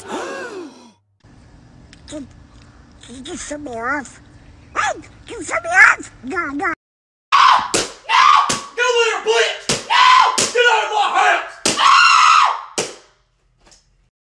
Can, can you just shut me off? Hey, you shut me off? God, God.